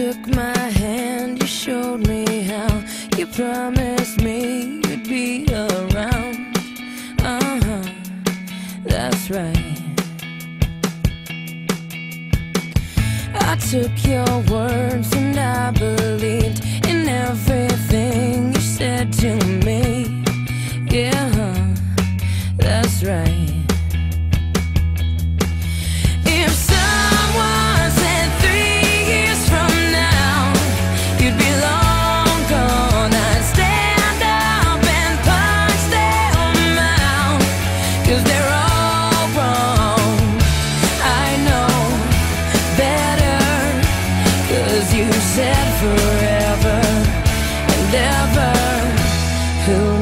took my hand, you showed me how. You promised me you'd be around. Uh huh, that's right. I took your words and I believed in everything you said to me. Yeah, that's right. Cause you said forever and ever. Who